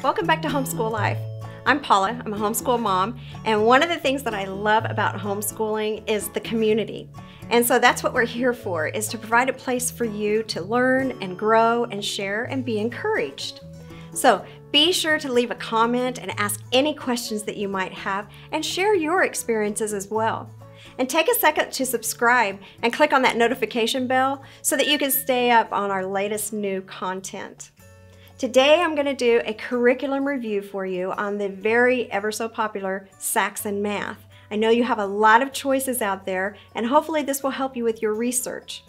Welcome back to Homeschool Life. I'm Paula, I'm a homeschool mom, and one of the things that I love about homeschooling is the community. And so that's what we're here for, is to provide a place for you to learn and grow and share and be encouraged. So be sure to leave a comment and ask any questions that you might have and share your experiences as well. And take a second to subscribe and click on that notification bell so that you can stay up on our latest new content. Today I'm going to do a curriculum review for you on the very ever so popular Saxon Math. I know you have a lot of choices out there and hopefully this will help you with your research.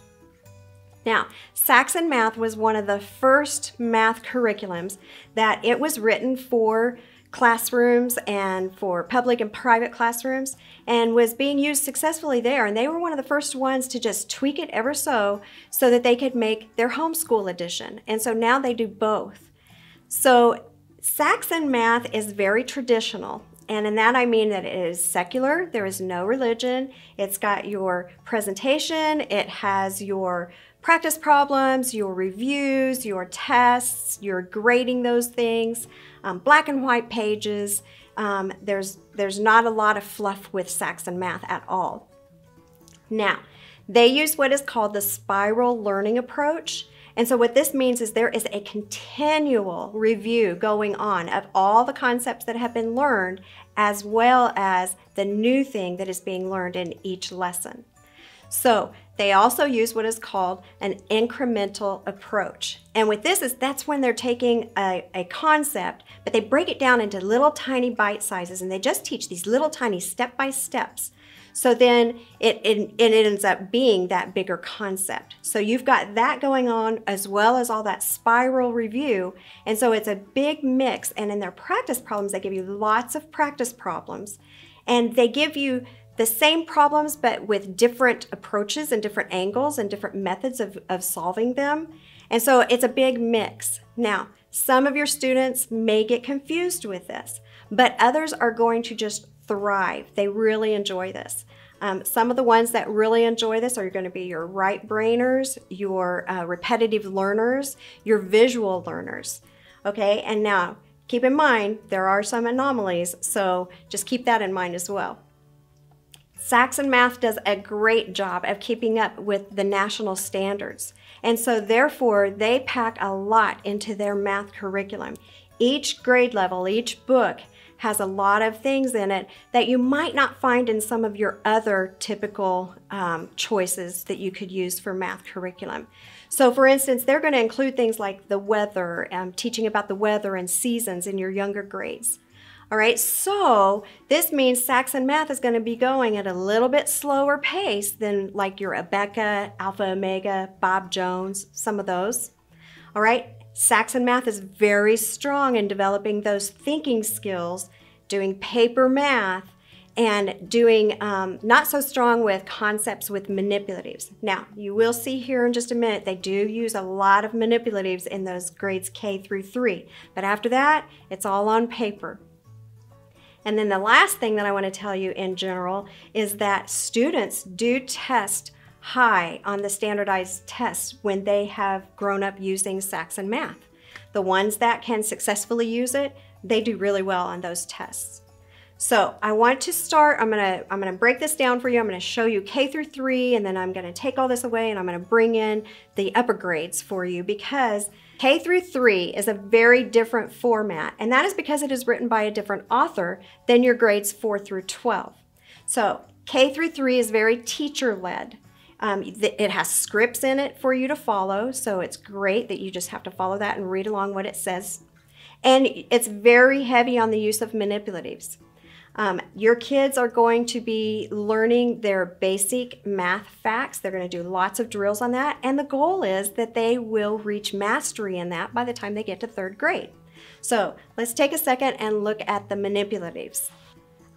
Now, Saxon Math was one of the first math curriculums that it was written for classrooms and for public and private classrooms and was being used successfully there. And they were one of the first ones to just tweak it ever so so that they could make their homeschool edition. And so now they do both. So Saxon math is very traditional. And in that I mean that it is secular, there is no religion. It's got your presentation, it has your practice problems, your reviews, your tests, you're grading those things, um, black and white pages. Um, there's, there's not a lot of fluff with Saxon math at all. Now, they use what is called the spiral learning approach. And so what this means is there is a continual review going on of all the concepts that have been learned as well as the new thing that is being learned in each lesson. So they also use what is called an incremental approach. And with this is that's when they're taking a, a concept, but they break it down into little tiny bite sizes and they just teach these little tiny step by steps. So then it, it, it ends up being that bigger concept. So you've got that going on as well as all that spiral review. And so it's a big mix. And in their practice problems, they give you lots of practice problems. And they give you the same problems but with different approaches and different angles and different methods of, of solving them. And so it's a big mix. Now, some of your students may get confused with this, but others are going to just thrive. They really enjoy this. Um, some of the ones that really enjoy this are going to be your right brainers, your uh, repetitive learners, your visual learners. Okay, and now keep in mind there are some anomalies, so just keep that in mind as well. Saxon Math does a great job of keeping up with the national standards. And so therefore, they pack a lot into their math curriculum. Each grade level, each book has a lot of things in it that you might not find in some of your other typical um, choices that you could use for math curriculum. So for instance, they're going to include things like the weather, um, teaching about the weather and seasons in your younger grades. All right, so this means Saxon Math is going to be going at a little bit slower pace than like your Abeka, Alpha Omega, Bob Jones, some of those. All right, Saxon Math is very strong in developing those thinking skills, doing paper math, and doing um, not so strong with concepts with manipulatives. Now, you will see here in just a minute, they do use a lot of manipulatives in those grades K through 3. But after that, it's all on paper. And then the last thing that I want to tell you in general is that students do test high on the standardized tests when they have grown up using Saxon Math. The ones that can successfully use it, they do really well on those tests. So I want to start, I'm gonna, I'm gonna break this down for you. I'm gonna show you K through three, and then I'm gonna take all this away and I'm gonna bring in the upper grades for you because K through 3 is a very different format, and that is because it is written by a different author than your grades 4 through 12. So K through 3 is very teacher-led. Um, it has scripts in it for you to follow, so it's great that you just have to follow that and read along what it says. And it's very heavy on the use of manipulatives. Um, your kids are going to be learning their basic math facts. They're going to do lots of drills on that. And the goal is that they will reach mastery in that by the time they get to third grade. So let's take a second and look at the manipulatives.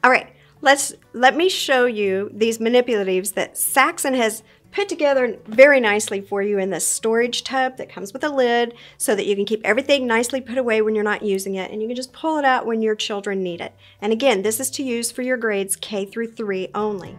All right, let's let me show you these manipulatives that Saxon has put together very nicely for you in this storage tub that comes with a lid so that you can keep everything nicely put away when you're not using it and you can just pull it out when your children need it. And again, this is to use for your grades K through 3 only.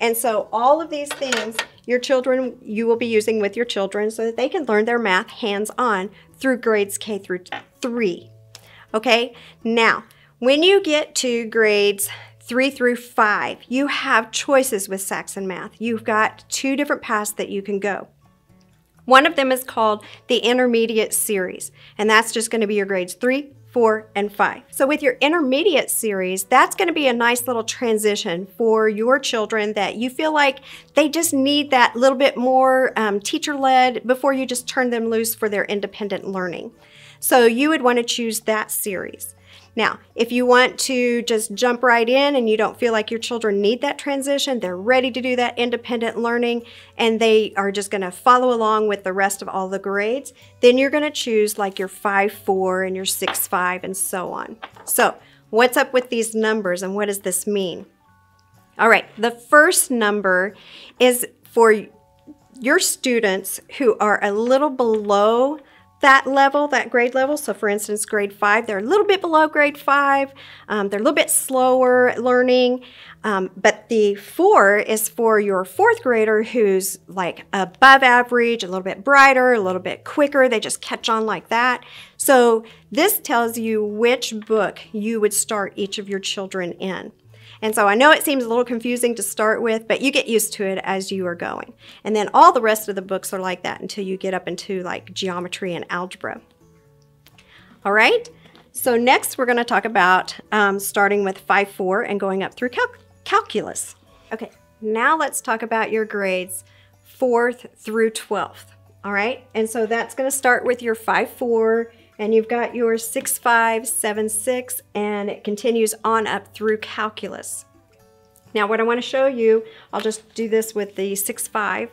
And so all of these things your children you will be using with your children so that they can learn their math hands-on through grades K through 3. Okay? Now, when you get to grades 3 through 5, you have choices with Saxon Math. You've got two different paths that you can go. One of them is called the Intermediate Series, and that's just going to be your grades 3, four, and five. So with your intermediate series, that's going to be a nice little transition for your children that you feel like they just need that little bit more um, teacher-led before you just turn them loose for their independent learning. So you would want to choose that series. Now, if you want to just jump right in and you don't feel like your children need that transition, they're ready to do that independent learning and they are just going to follow along with the rest of all the grades, then you're going to choose like your 5-4 and your 6-5 and so on. So, what's up with these numbers and what does this mean? All right, the first number is for your students who are a little below that level, that grade level. So for instance, grade five, they're a little bit below grade five. Um, they're a little bit slower learning. Um, but the four is for your fourth grader who's like above average, a little bit brighter, a little bit quicker. They just catch on like that. So this tells you which book you would start each of your children in. And so I know it seems a little confusing to start with, but you get used to it as you are going. And then all the rest of the books are like that until you get up into like geometry and algebra. All right, so next we're going to talk about um, starting with 5-4 and going up through cal calculus. Okay, now let's talk about your grades 4th through 12th. All right, and so that's going to start with your 5-4 and you've got your 6576 and it continues on up through calculus. Now what I want to show you, I'll just do this with the 6.5,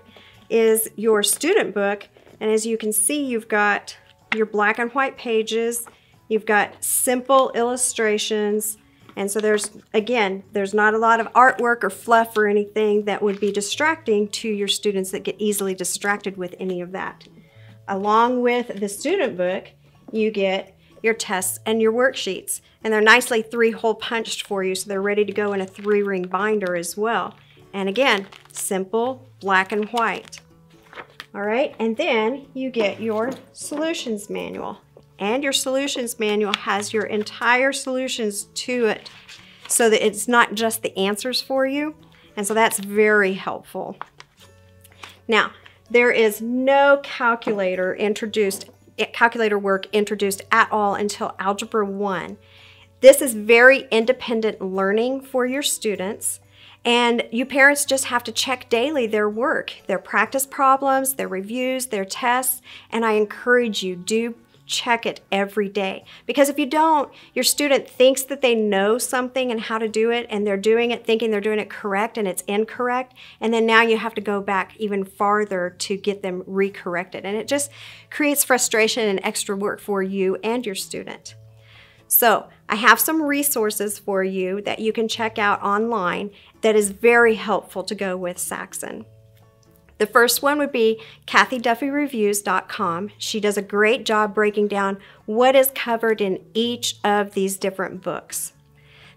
is your student book. And as you can see, you've got your black and white pages, you've got simple illustrations, and so there's, again, there's not a lot of artwork or fluff or anything that would be distracting to your students that get easily distracted with any of that. Along with the student book, you get your tests and your worksheets. And they're nicely three hole punched for you, so they're ready to go in a three ring binder as well. And again, simple black and white. All right, and then you get your solutions manual. And your solutions manual has your entire solutions to it so that it's not just the answers for you. And so that's very helpful. Now, there is no calculator introduced calculator work introduced at all until Algebra 1. This is very independent learning for your students. And you parents just have to check daily their work, their practice problems, their reviews, their tests, and I encourage you, do check it every day. Because if you don't, your student thinks that they know something and how to do it, and they're doing it thinking they're doing it correct and it's incorrect. And then now you have to go back even farther to get them recorrected. And it just creates frustration and extra work for you and your student. So I have some resources for you that you can check out online that is very helpful to go with Saxon. The first one would be CathyDuffyReviews.com. She does a great job breaking down what is covered in each of these different books.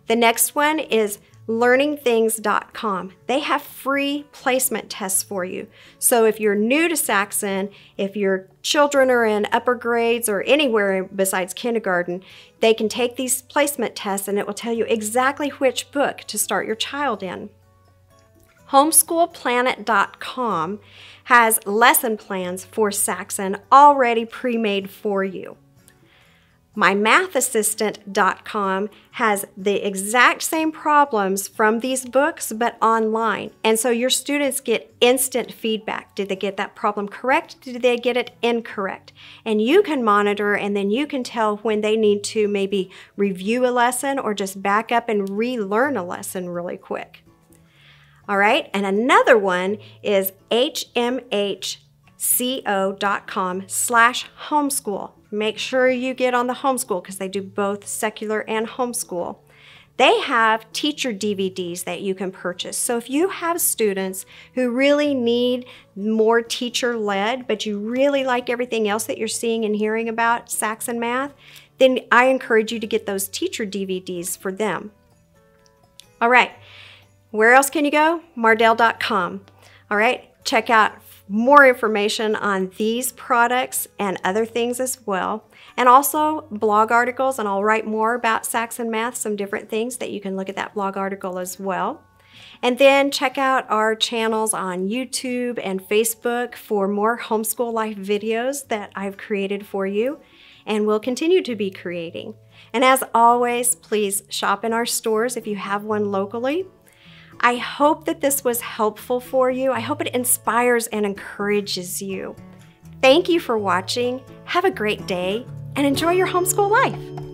The next one is learningthings.com. They have free placement tests for you. So if you're new to Saxon, if your children are in upper grades or anywhere besides kindergarten, they can take these placement tests and it will tell you exactly which book to start your child in homeschoolplanet.com has lesson plans for Saxon already pre-made for you. MyMathAssistant.com has the exact same problems from these books but online. And so your students get instant feedback. Did they get that problem correct? Did they get it incorrect? And you can monitor and then you can tell when they need to maybe review a lesson or just back up and relearn a lesson really quick. All right, and another one is hmhco.com slash homeschool. Make sure you get on the homeschool because they do both secular and homeschool. They have teacher DVDs that you can purchase. So if you have students who really need more teacher led, but you really like everything else that you're seeing and hearing about Saxon Math, then I encourage you to get those teacher DVDs for them. All right, Where else can you go? Mardel.com. All right, check out more information on these products and other things as well. And also blog articles, and I'll write more about Saxon Math, some different things that you can look at that blog article as well. And then check out our channels on YouTube and Facebook for more homeschool life videos that I've created for you and will continue to be creating. And as always, please shop in our stores if you have one locally. I hope that this was helpful for you. I hope it inspires and encourages you. Thank you for watching. Have a great day and enjoy your homeschool life.